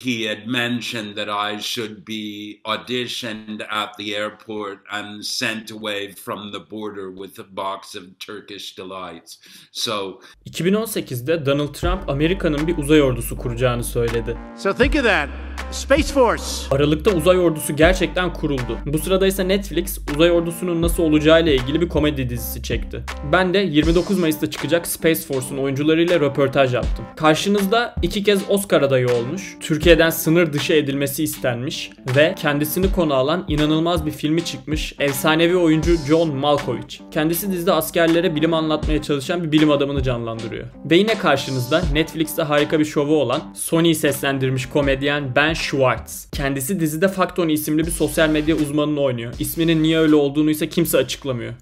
he had mentioned that I should be auditioned at the airport and sent away from the border with a box of Turkish delights. So 2018'de Donald Trump Amerika'nın bir uzay ordusu kuracağını söyledi. So think of that. Space Force. Aralıkta uzay ordusu gerçekten kuruldu. Bu sırada ise Netflix uzay ordusunun nasıl olacağıyla ilgili bir komedi dizisi çekti. Ben de 29 Mayıs'ta çıkacak Space Force'un oyuncularıyla röportaj yaptım. Karşınızda iki kez Oscar adayı olmuş, Türkiye'den sınır dışı edilmesi istenmiş ve kendisini konu alan inanılmaz bir filmi çıkmış efsanevi oyuncu John Malkovich. Kendisi dizide askerlere bilim anlatmaya çalışan bir bilim adamını canlandırıyor. Ve yine karşınızda Netflix'te harika bir şovu olan Sony'yi seslendirmiş komedyen Ben Schwartz. Kendisi dizide Factony isimli bir sosyal medya uzmanını oynuyor. İsminin niye öyle olduğunu ise kimse açıklamıyor.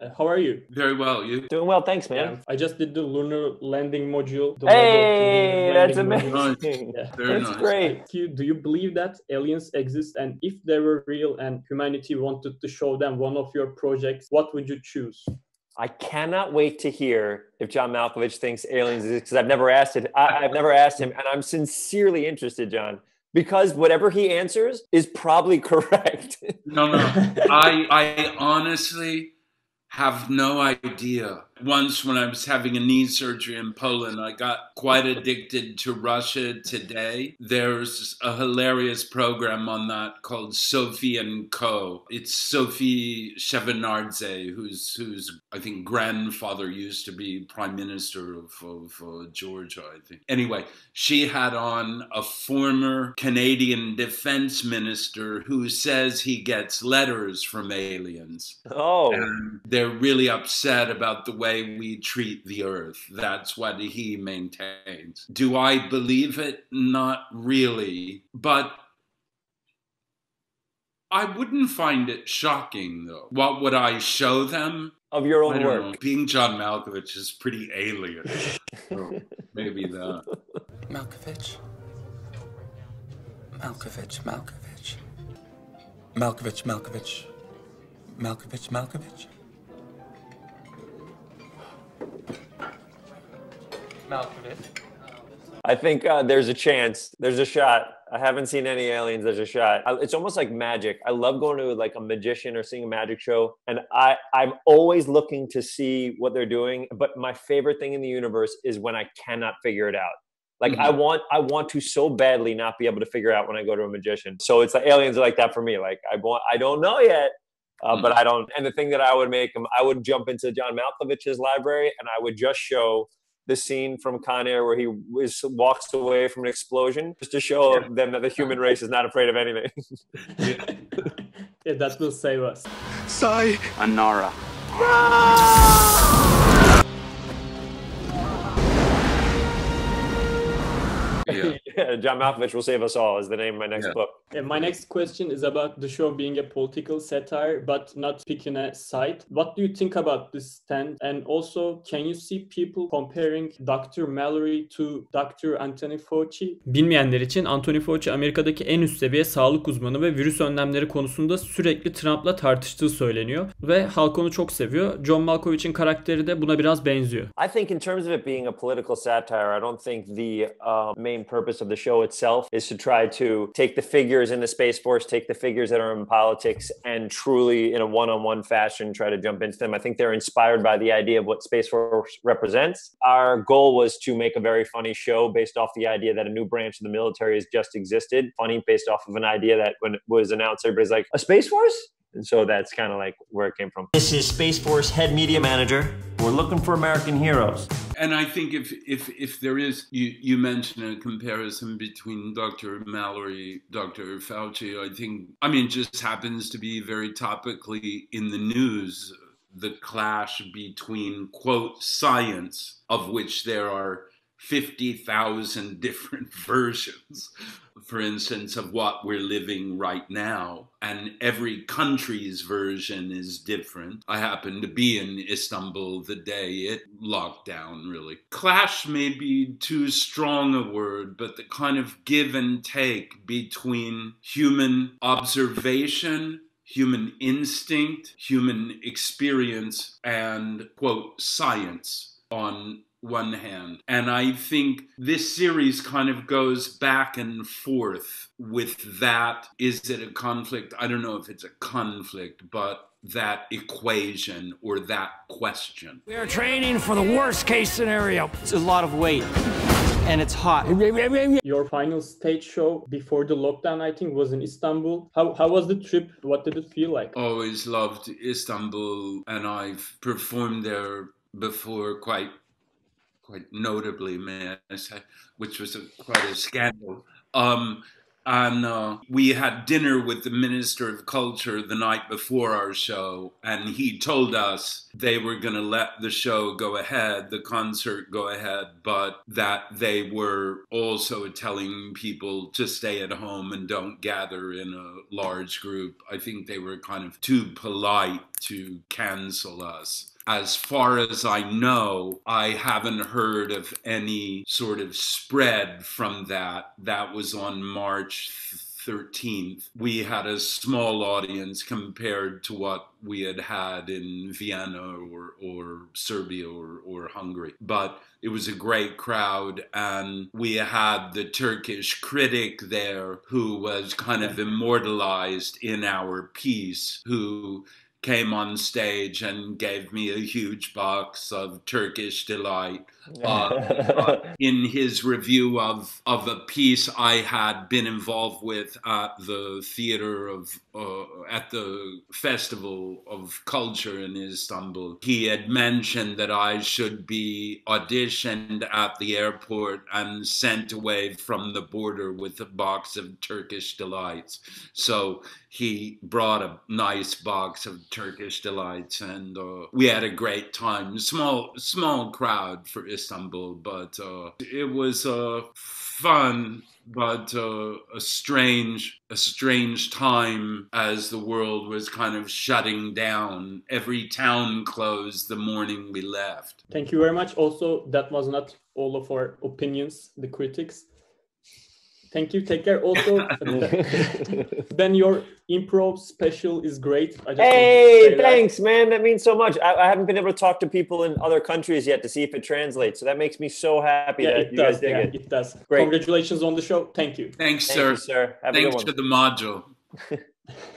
Uh, how are you? very well, you. Doing well, thanks, man. I just did the lunar landing module. the Hey, that's landing module. amazing. Yeah. Very That's nice. great. You, do you believe that aliens exist? And if they were real and humanity wanted to show them one of your projects, what would you choose? I cannot wait to hear if John Malkovich thinks aliens is because I've never asked it. I, I've never asked him, and I'm sincerely interested, John, because whatever he answers is probably correct. No, no. I I honestly have no idea. Once when I was having a knee surgery in Poland, I got quite addicted to Russia Today. There's a hilarious program on that called Sophie and Co. It's Sophie Shevardnadze, who's whose I think grandfather used to be prime minister of, of uh, Georgia, I think. Anyway, she had on a former Canadian defense minister who says he gets letters from aliens. oh, And they're really upset about the way we treat the earth. That's what he maintains. Do I believe it? Not really. But I wouldn't find it shocking, though. What would I show them? of your own work. know. Being John Malkovich is pretty alien. so maybe that. Malkovich. Malkovich, Malkovich. Malkovich, Malkovich. Malkovich, Malkovich. Malkovich. I think uh, there's a chance. There's a shot. I haven't seen any aliens. There's a shot. I, it's almost like magic. I love going to like a magician or seeing a magic show, and I I'm always looking to see what they're doing. But my favorite thing in the universe is when I cannot figure it out. Like I want I want to so badly not be able to figure out when I go to a magician. So it's like aliens are like that for me. Like I want I don't know yet. Uh, But I don't. And the thing that I would make them, I would jump into John Malkovich's library and I would just show the scene from Con Air where he was, walks away from an explosion, just to show them that the human race is not afraid of anything. Yeah, that will save us. Sai. Anara. Yeah. yeah, John Malkovich will save us all is the name of my next Yeah. book. Yeah, my next question is about the show being a political satire, but not picking a side. What do you think about this stand? And also, can you see people comparing Dr. Mallory to Dr. Anthony Fauci? Bilmeyenler için Anthony Fauci Amerika'daki en üst seviye sağlık uzmanı ve virüs önlemleri konusunda sürekli Trump'la tartıştığı söyleniyor. Ve halk onu çok seviyor. John Malkovich'in karakteri de buna biraz benziyor. I think, in terms of it being a political satire, I don't think the uh, main purpose of the show itself is to try to take the figures in the Space Force, take the figures that are in politics, and truly, in a one on one fashion, try to jump into them. I think they're inspired by the idea of what Space Force represents. Our goal was to make a very funny show based off the idea that a new branch of the military has just existed. Funny based off of an idea that when it was announced, everybody's like, a Space Force? And so that's kind of like where it came from. This is Space Force head media manager. We're looking for American heroes. And I think if if if there is you you mentioned a comparison between Dr. Mallory, Dr. Fauci, I think I mean just happens to be very topically in the news the clash between quote science of which there are 50,000 different versions for instance of what we're living right now. And every country's version is different. I happened to be in istanbul the day it locked down really. Clash may be too strong a word but the kind of give and take between human observation human instinct human experience and quote science on one hand. And I think this series kind of goes back and forth with that. Is it a conflict? I don't know if it's a conflict, but that equation or that question. We are training for the worst case scenario. It's a lot of weight and it's hot. Your final stage show before the lockdown, I think, was in Istanbul. How, how was the trip? What did it feel like? Always loved Istanbul, and I've performed there before quite quite notably, may I say, which was a, quite a scandal. Um, and uh, we had dinner with the Minister of Culture the night before our show, and he told us they were going to let the show go ahead, the concert go ahead, but that they were also telling people to stay at home and don't gather in a large group. I think they were kind of too polite to cancel us as far as I know, I haven't heard of any sort of spread from that. That was on March 13th. We had a small audience compared to what we had had in Vienna or, or Serbia or, or Hungary. But it was a great crowd, and we had the Turkish critic there who was kind of immortalized in our piece, who came on stage and gave me a huge box of Turkish delight. Uh, uh, in his review of of a piece I had been involved with at the theater of uh, at the festival of culture in Istanbul, he had mentioned that I should be auditioned at the airport and sent away from the border with a box of Turkish delights. So he brought a nice box of Turkish delights, and uh, we had a great time. Small small crowd for Istanbul, but uh, it was uh, fun, but uh, a strange, a strange time as the world was kind of shutting down. Every town closed the morning we left. Thank you very much. Also, that was not all of our opinions, the critics. Thank you. Take care. Also, then your improv special is great. hey, thanks, that. man. That means so much. I, I, haven't been able to talk to people in other countries yet to see if it translates. So that makes me so happy yeah, that it you does, guys dig yeah, it. It does. Great. Congratulations on the show. Thank you. Thanks, Thank sir. You, sir. Have Thanks for the module.